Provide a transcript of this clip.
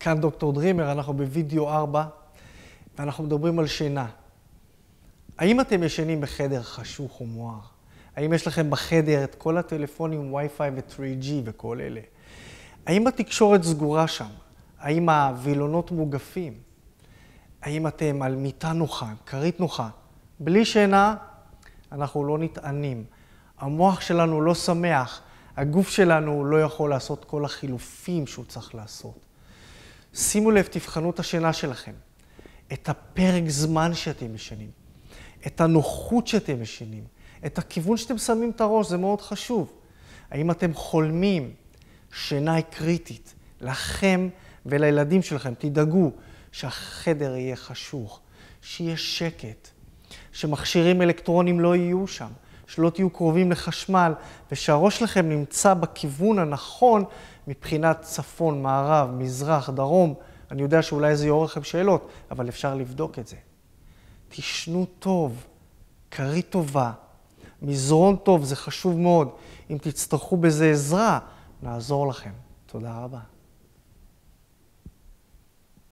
כאן דוקטור דרימר, אנחנו בווידאו 4, ואנחנו מדברים על שינה. האם אתם ישנים בחדר חשוך ומואר? האם יש לכם בחדר את כל הטלפונים Wi-Fi ו-3G וכל אלה? האם התקשורת סגורה שם? האם הווילונות מוגפים? האם אתם על מיטה נוחה, כרית נוחה? בלי שינה, אנחנו לא נטענים. המוח שלנו לא שמח, הגוף שלנו לא יכול לעשות כל החילופים שהוא צריך לעשות. שימו לב, תבחנו את השינה שלכם, את הפרק זמן שאתם ישנים, את הנוחות שאתם ישנים, את הכיוון שאתם שמים את הראש, זה מאוד חשוב. האם אתם חולמים? שינה היא קריטית. לכם ולילדים שלכם, תדאגו שהחדר יהיה חשוך, שיהיה שקט, שמכשירים אלקטרונים לא יהיו שם, שלא תהיו קרובים לחשמל, ושהראש שלכם נמצא בכיוון הנכון מבחינת צפון, מערב, מזרח, דרום. אני יודע שאולי זה יעורר לכם שאלות, אבל אפשר לבדוק את זה. תישנו טוב, כרית טובה, מזרון טוב, זה חשוב מאוד. אם תצטרכו בזה עזרה, נעזור לכם. תודה רבה.